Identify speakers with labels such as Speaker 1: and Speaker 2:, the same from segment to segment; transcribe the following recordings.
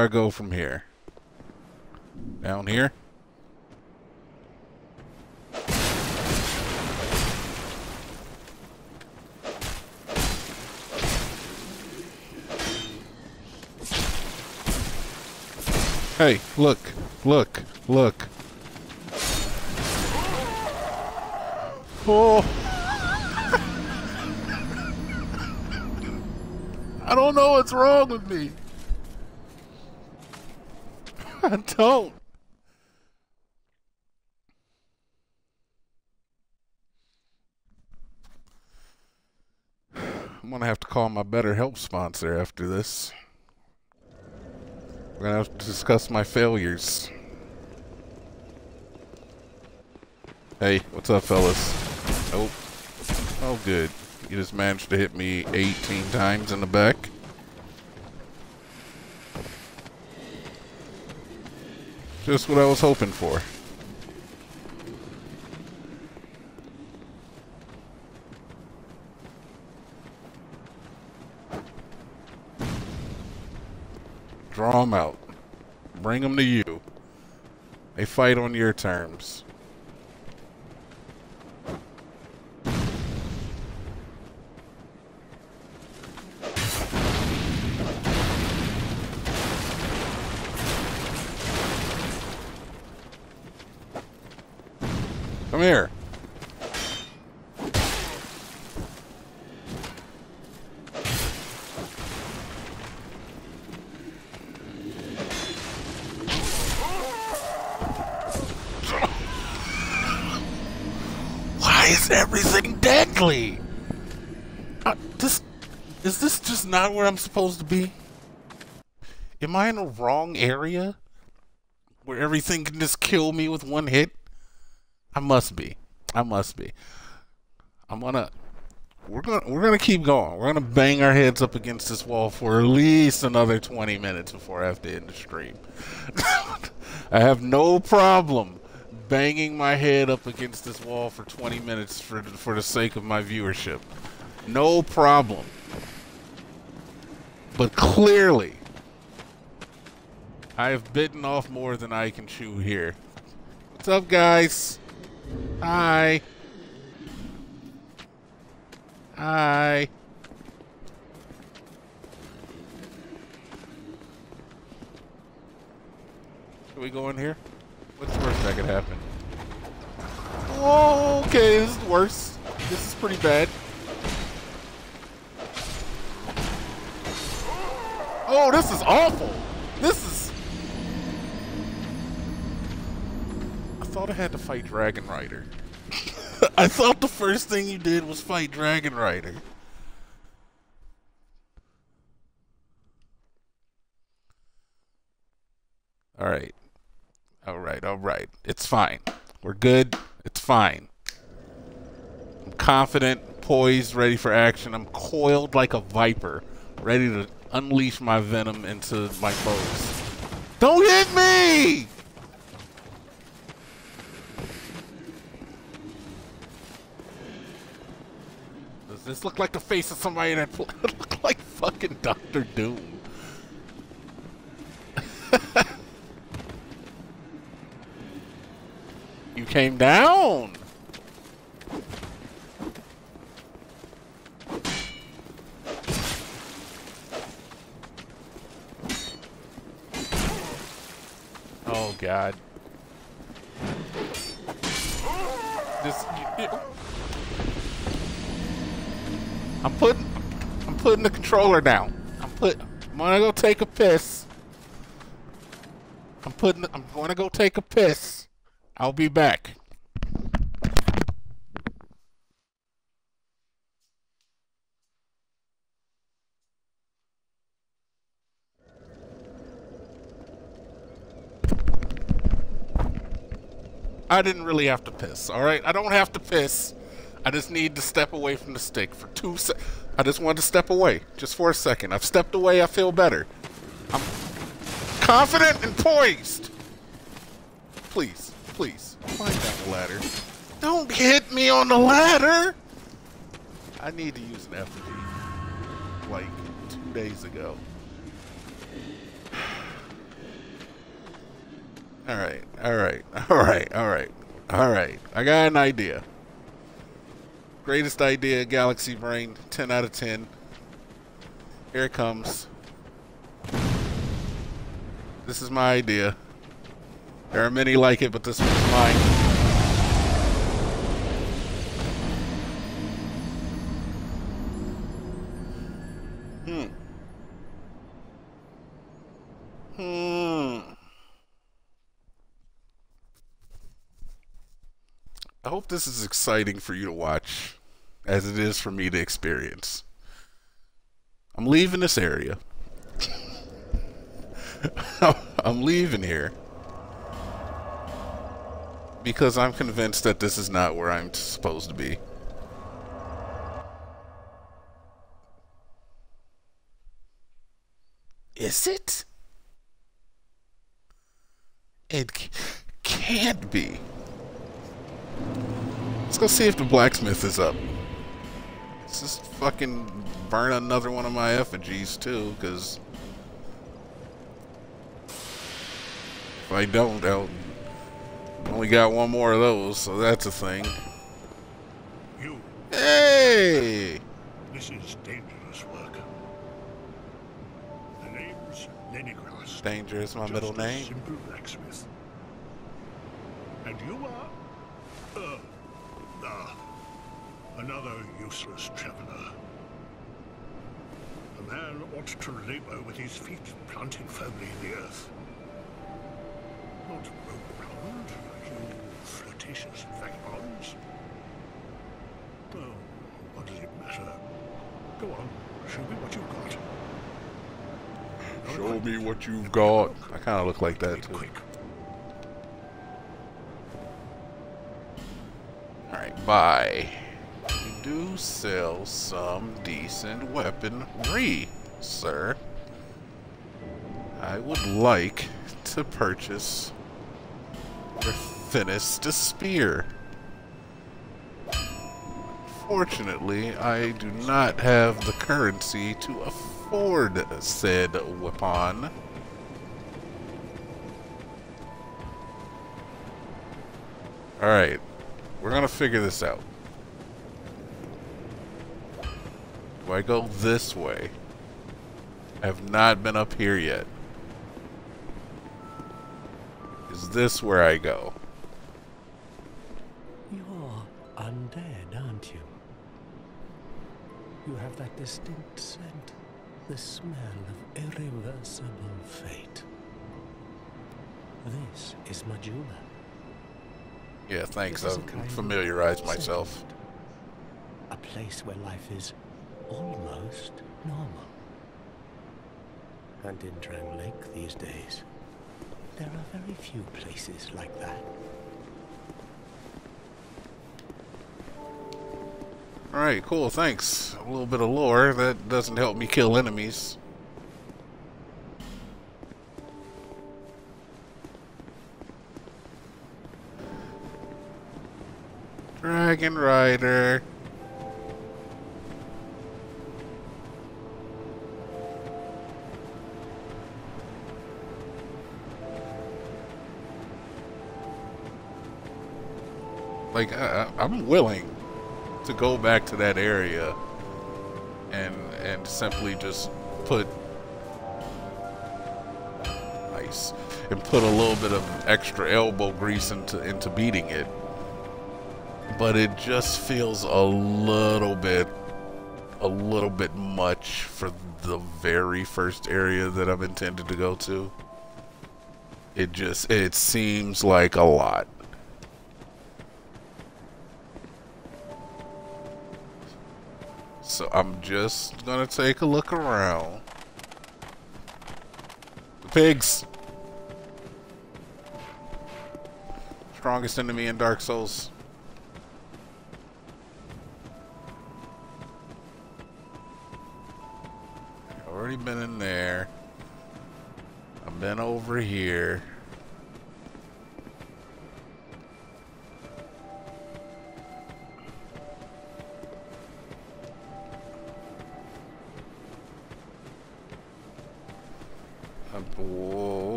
Speaker 1: I go from here? Down here. Hey, look, look, look. Oh. I don't know what's wrong with me. I don't. I'm gonna have to call my BetterHelp sponsor after this. We're gonna have to discuss my failures. Hey, what's up, fellas? Oh, oh, good. You just managed to hit me 18 times in the back. Just what I was hoping for. Draw them out. Bring them to you. They fight on your terms. Come here. Why is everything deadly? Uh, this is this just not where I'm supposed to be? Am I in the wrong area? Where everything can just kill me with one hit? I must be. I must be. I'm gonna we're gonna we're gonna keep going. We're gonna bang our heads up against this wall for at least another 20 minutes before I have to end the stream. I have no problem banging my head up against this wall for 20 minutes for for the sake of my viewership. No problem. But clearly, I have bitten off more than I can chew here. What's up, guys? Hi. Hi. Should we go in here? What's the worst that could happen? Oh, okay, this is worse. This is pretty bad. Oh, this is awful. This is... I had to fight Dragon Rider. I thought the first thing you did was fight Dragon Rider. Alright. Alright, alright. It's fine. We're good. It's fine. I'm confident, poised, ready for action. I'm coiled like a viper, ready to unleash my venom into my foes. Don't hit me! This looked like the face of somebody that looked like fucking Doctor Doom? you came down! Oh god. This I'm putting I'm putting the controller down. I'm put I'm gonna go take a piss. I'm putting I'm gonna go take a piss. I'll be back. I didn't really have to piss, alright? I don't have to piss. I just need to step away from the stick for two sec. I just wanted to step away, just for a second. I've stepped away, I feel better. I'm confident and poised. Please, please, climb down the ladder. Don't hit me on the ladder! I need to use an effigy, like, two days ago. Alright, alright, alright, alright, alright. I got an idea. Greatest idea, Galaxy Brain, 10 out of 10. Here it comes. This is my idea. There are many like it, but this one's mine. Hmm. Hmm. I hope this is exciting for you to watch, as it is for me to experience. I'm leaving this area. I'm leaving here because I'm convinced that this is not where I'm supposed to be. Is it? It can't be. Let's go see if the blacksmith is up. Let's just fucking burn another one of my effigies too, because if I don't, I'll only got one more of those, so that's a thing.
Speaker 2: You.
Speaker 1: Hey!
Speaker 2: This is dangerous work. The name's Lenigrast.
Speaker 1: Danger is my
Speaker 2: Just
Speaker 1: middle name.
Speaker 2: Simple blacksmith. And you are? Uh, another useless traveler. A man ought to labor with his feet planted firmly in the earth. Not rope around, you flirtatious vagabonds. Oh, what does it matter? Go on, show me what you've got.
Speaker 1: Show me what you've got. I kind of look like that too. Alright, bye. Do sell some decent weaponry, sir. I would like to purchase your thinnest spear. Fortunately, I do not have the currency to afford said weapon. Alright, we're gonna figure this out. I go this way? I have not been up here yet. Is this where I go?
Speaker 3: You're undead, aren't you? You have that distinct scent, the smell of irreversible fate. This is Majula.
Speaker 1: Yeah, thanks.
Speaker 3: It is a
Speaker 1: I've familiarized myself.
Speaker 3: A place where life is almost normal. And in Drangleic these days, there are very few places like that.
Speaker 1: Alright, cool, thanks. A little bit of lore. That doesn't help me kill enemies. Dragon Rider. Like, I, I'm willing to go back to that area and and simply just put nice and put a little bit of extra elbow grease into into beating it. But it just feels a little bit a little bit much for the very first area that I'm intended to go to. It just it seems like a lot So I'm just gonna take a look around. The pigs! Strongest enemy in Dark Souls. Already been in there. I've been over here.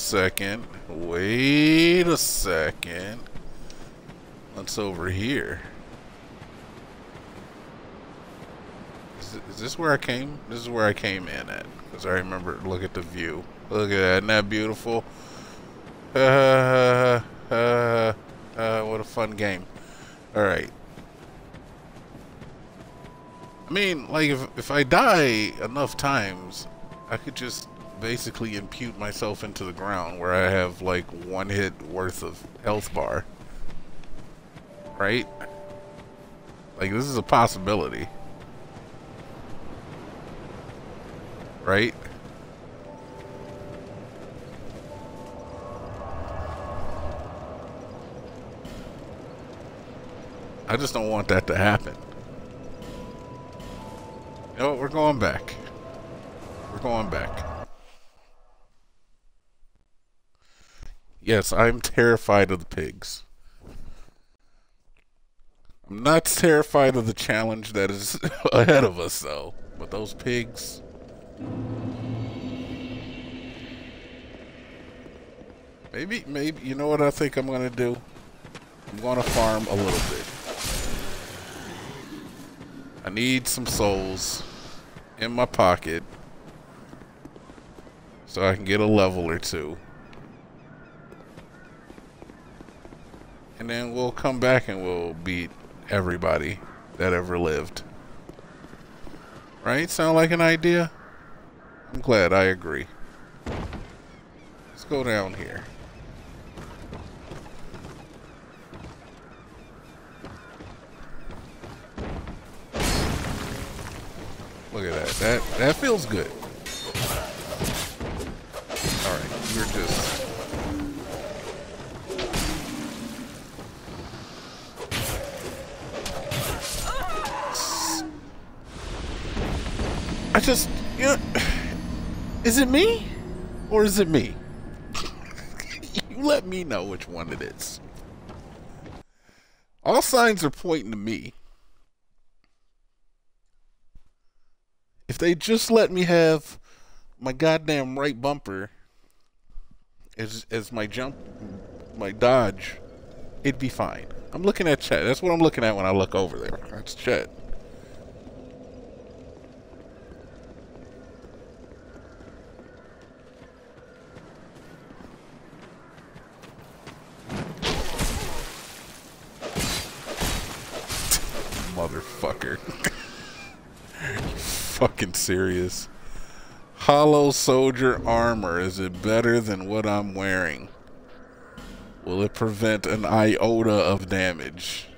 Speaker 1: Second. Wait a second. What's over here? Is, is this where I came? This is where I came in at. Because I remember, look at the view. Look at that. Isn't that beautiful? Uh, uh, uh, what a fun game. Alright. I mean, like, if, if I die enough times, I could just basically impute myself into the ground where I have, like, one hit worth of health bar. Right? Like, this is a possibility. Right? I just don't want that to happen. You know what? We're going back. We're going back. Yes, I'm terrified of the pigs. I'm not terrified of the challenge that is ahead of us, though. But those pigs... Maybe, maybe, you know what I think I'm going to do? I'm going to farm a little bit. I need some souls in my pocket so I can get a level or two. And then we'll come back and we'll beat everybody that ever lived. Right? Sound like an idea? I'm glad I agree. Let's go down here. Look at that. That that feels good. Alright, you're just I just you know Is it me? Or is it me? you let me know which one it is. All signs are pointing to me. If they just let me have my goddamn right bumper as as my jump my dodge, it'd be fine. I'm looking at chat. That's what I'm looking at when I look over there. That's chat. Motherfucker. fucking serious. Hollow soldier armor. Is it better than what I'm wearing? Will it prevent an iota of damage?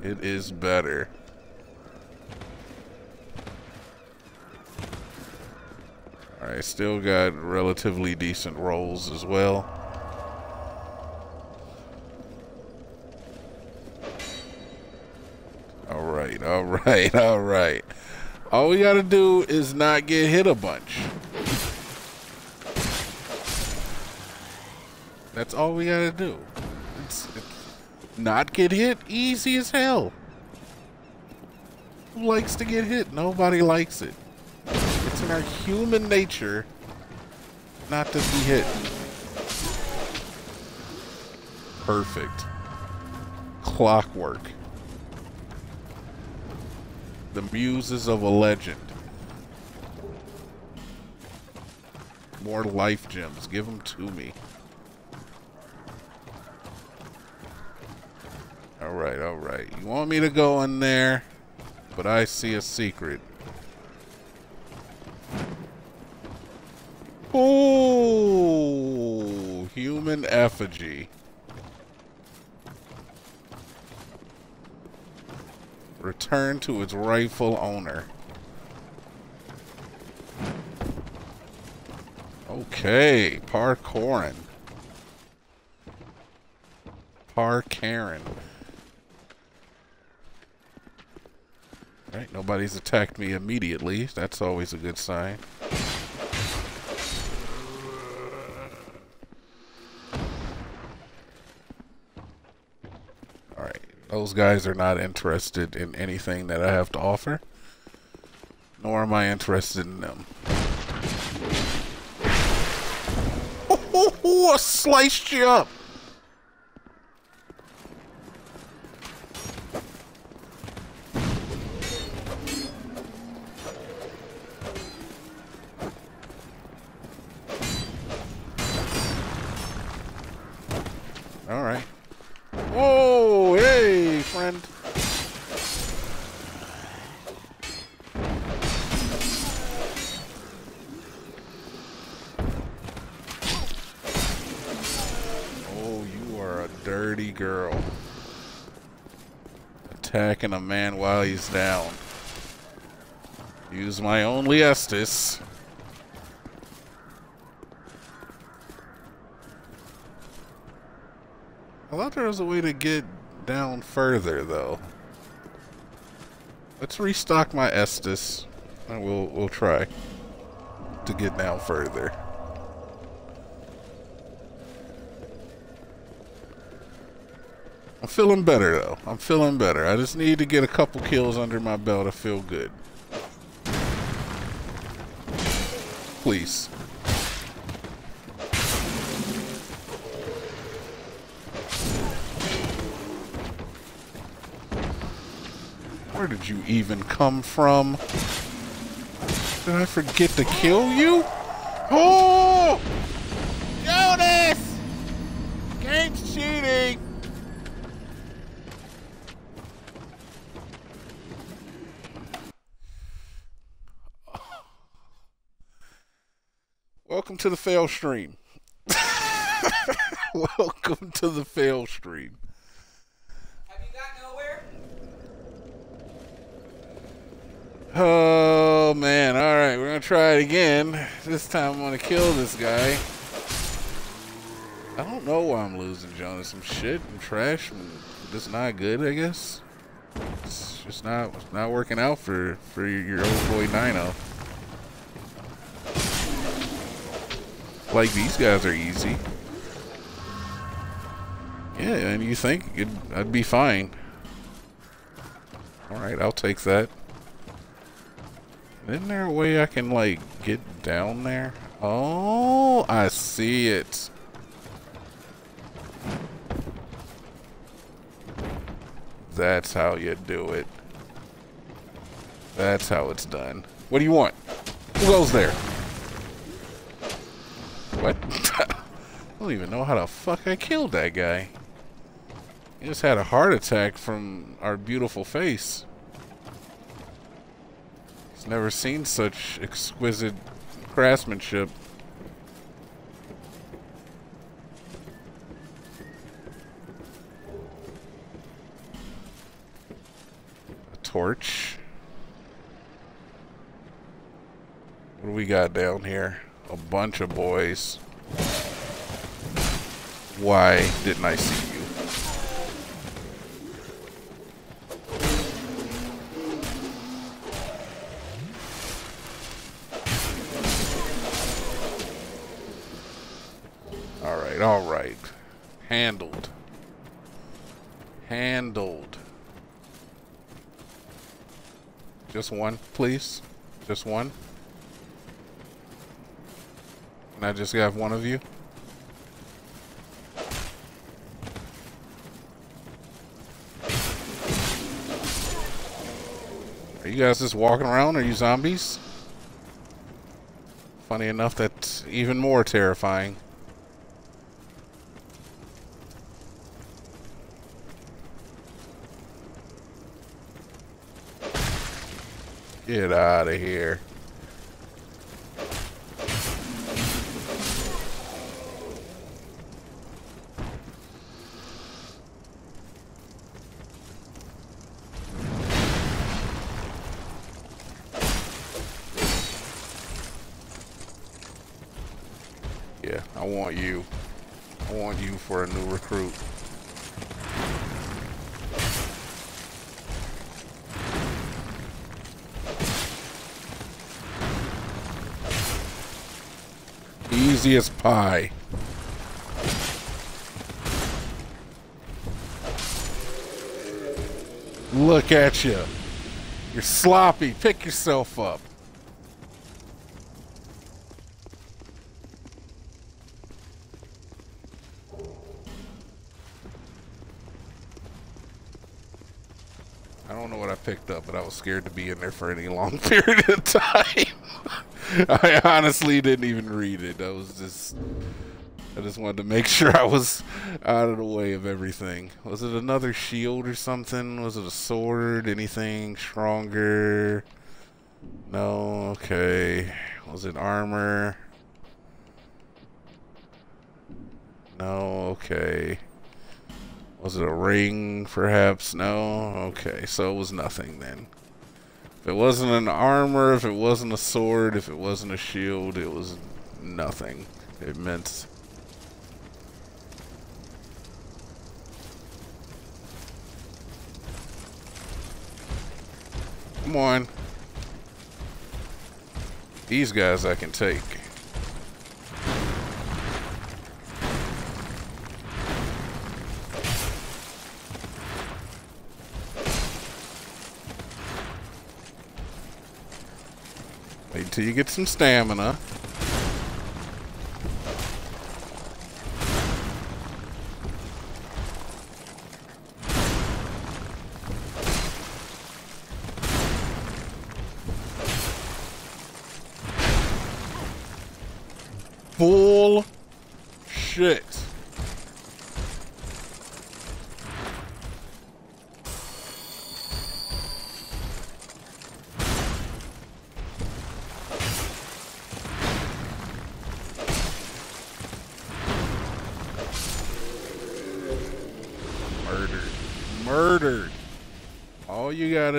Speaker 1: It is better. Alright, still got relatively decent rolls as well. Alright, alright, alright. All we gotta do is not get hit a bunch. That's all we gotta do. It's, it's not get hit, easy as hell. Who likes to get hit? Nobody likes it. It's in our human nature not to be hit. Perfect. Clockwork. The Muses of a Legend. More life gems. Give them to me. Alright, alright. You want me to go in there, but I see a secret. Oh, human effigy. Return to its rightful owner. Okay, parkouring. Parkaren. Right, nobody's attacked me immediately. That's always a good sign. Those guys are not interested in anything that I have to offer. Nor am I interested in them. Oh, I sliced you up! Attacking a man while he's down. Use my only Estus. I thought there was a way to get down further, though. Let's restock my Estus, and we'll we'll try to get down further. I'm feeling better, though. I'm feeling better. I just need to get a couple kills under my belt to feel good. Please. Where did you even come from? Did I forget to kill you? Oh! Welcome to the fail stream. Welcome to the fail stream.
Speaker 4: Have you got nowhere?
Speaker 1: Oh man, alright, we're gonna try it again. This time I'm gonna kill this guy. I don't know why I'm losing, Jonaas. I'm shit, I'm trash, I'm just not good, I guess. It's just not not working out for, for your old boy Nino. Like these guys are easy. Yeah, and you think it'd, I'd be fine. Alright, I'll take that. Isn't there a way I can, like, get down there? Oh, I see it. That's how you do it. That's how it's done. What do you want? Who goes there? What? I don't even know how the fuck I killed that guy. He just had a heart attack from our beautiful face. He's never seen such exquisite craftsmanship. A torch. What do we got down here? A bunch of boys. Why didn't I see you? Alright, alright. Handled. Handled. Just one, please? Just one? Can I just have one of you? Are you guys just walking around? Are you zombies? Funny enough, that's even more terrifying. Get out of here. Yeah, I want you. I want you for a new recruit. Easy as pie. Look at you. You're sloppy. Pick yourself up. Picked up, but I was scared to be in there for any long period of time. I honestly didn't even read it. I was just I just wanted to make sure I was out of the way of everything. Was it another shield or something? Was it a sword? Anything stronger? No, okay. Was it armor? No, okay. Was it a ring, perhaps? No? Okay, so it was nothing then. If it wasn't an armor, if it wasn't a sword, if it wasn't a shield, it was nothing. It meant... Come on. These guys I can take. Till you get some stamina. Bull shit.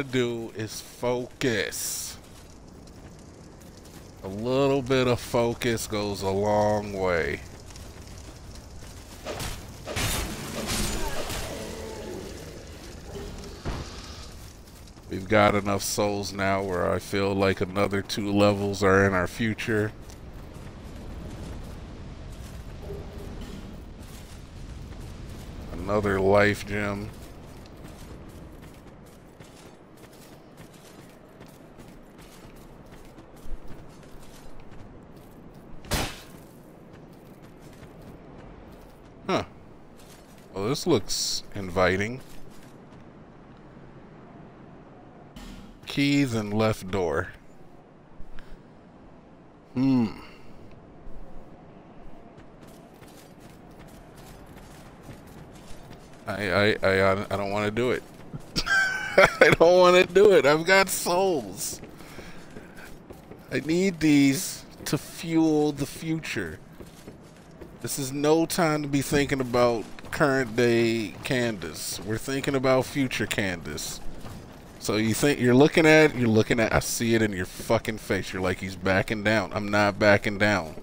Speaker 1: Gotta do is focus. A little bit of focus goes a long way. We've got enough souls now where I feel like another two levels are in our future. Another life gem. Well, this looks inviting. Keys and left door. Hmm. I I I I don't want to do it. I don't want to do it. I've got souls. I need these to fuel the future. This is no time to be thinking about current day Candace. We're thinking about future Candace. So you think you're looking at you're looking at I see it in your fucking face. You're like he's backing down. I'm not backing down.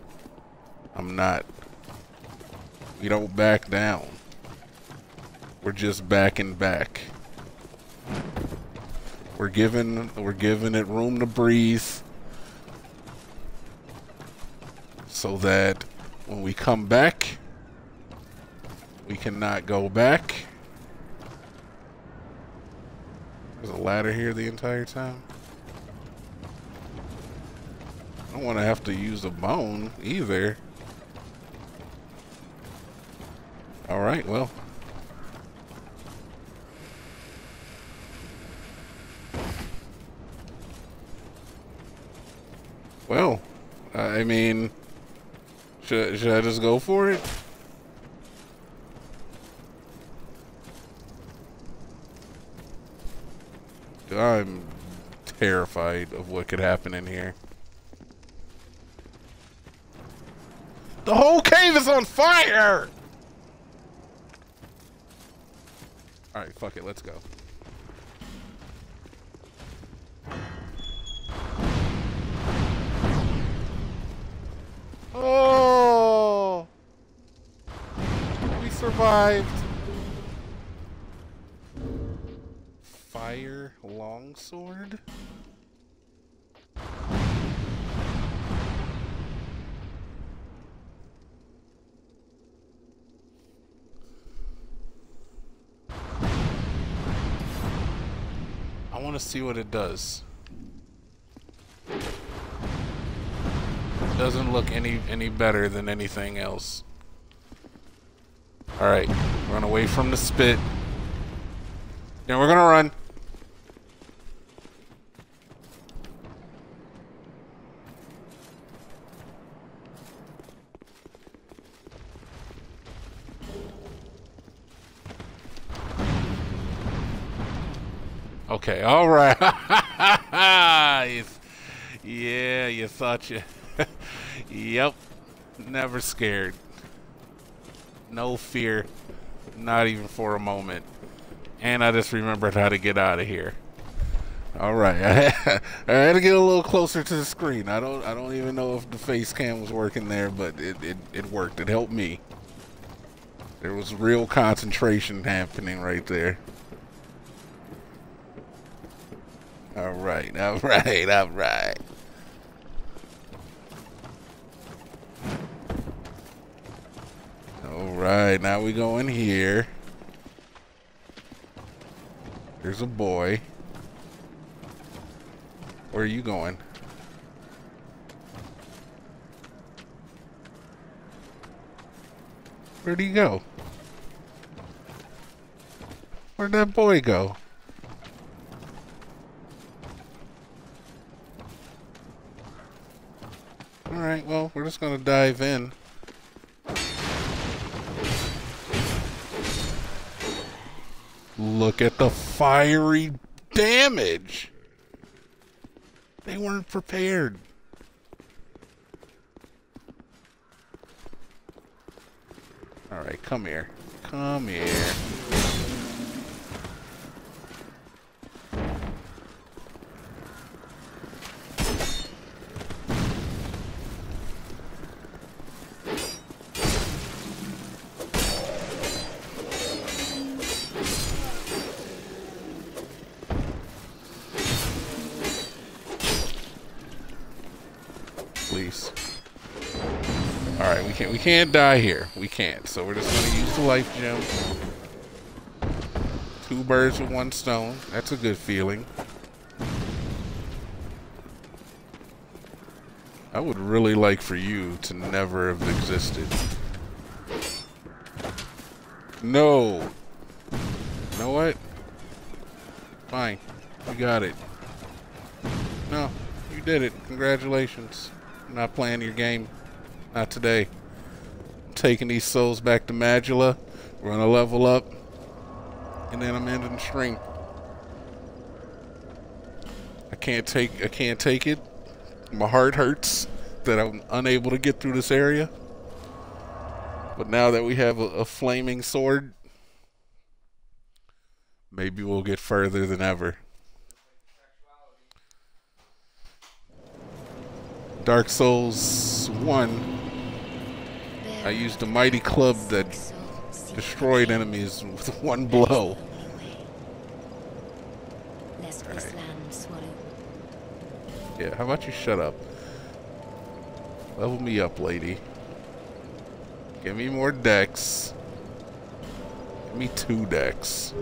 Speaker 1: I'm not. We don't back down. We're just backing back. We're giving we're giving it room to breathe. So that when we come back, we cannot go back. There's a ladder here the entire time. I don't want to have to use a bone either. Alright, well. Well, I mean, should, should I just go for it? I'm terrified of what could happen in here. The whole cave is on fire! Alright, fuck it, let's go. Oh! We survived. To see what it does. Doesn't look any any better than anything else. All right, run away from the spit. Yeah, we're gonna run. Okay, all right. yeah, you thought you. yep, never scared. No fear, not even for a moment. And I just remembered how to get out of here. All right, I had to get a little closer to the screen. I don't, I don't even know if the face cam was working there, but it, it, it worked. It helped me. There was real concentration happening right there. All right, all right, all right. Now we go in here. There's a boy. Where are you going? Where'd he go? Where'd that boy go? Alright, well, we're just gonna dive in. Look at the fiery damage! They weren't prepared. Alright, come here. Come here. Can't we can't die here. We can't. So we're just gonna use the life gem. Two birds with one stone. That's a good feeling. I would really like for you to never have existed. No. You know what? Fine. You got it. No, you did it. Congratulations. I'm not playing your game. Not today. Taking these souls back to Majula. We're gonna level up. And then I'm ending stream. I can't take I can't take it. My heart hurts that I'm unable to get through this area. But now that we have a, a flaming sword, maybe we'll get further than ever. Dark Souls 1, I used a mighty club that destroyed enemies with one blow. Yeah, how about you shut up? Level me up, lady. Give me more dex. Give me two dex.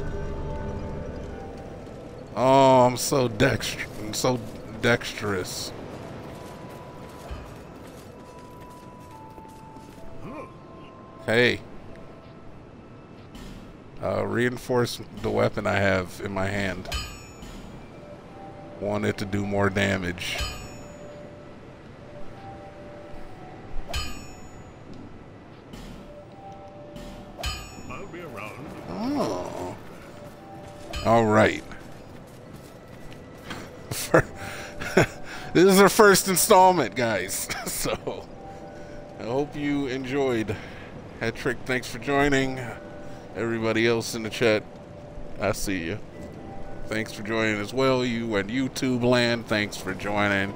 Speaker 1: Oh, I'm so dext I'm so dexterous. Hey. Uh, reinforce the weapon I have in my hand. Want it to do more damage. Oh. All right. this is our first installment, guys. so, I hope you enjoyed. Hetrick, thanks for joining. Everybody else in the chat, I see you. Thanks for joining as well. You and YouTube land, thanks for joining.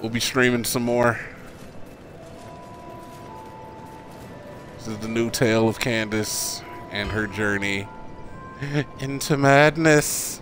Speaker 1: We'll be streaming some more. This is the new tale of Candace and her journey into madness.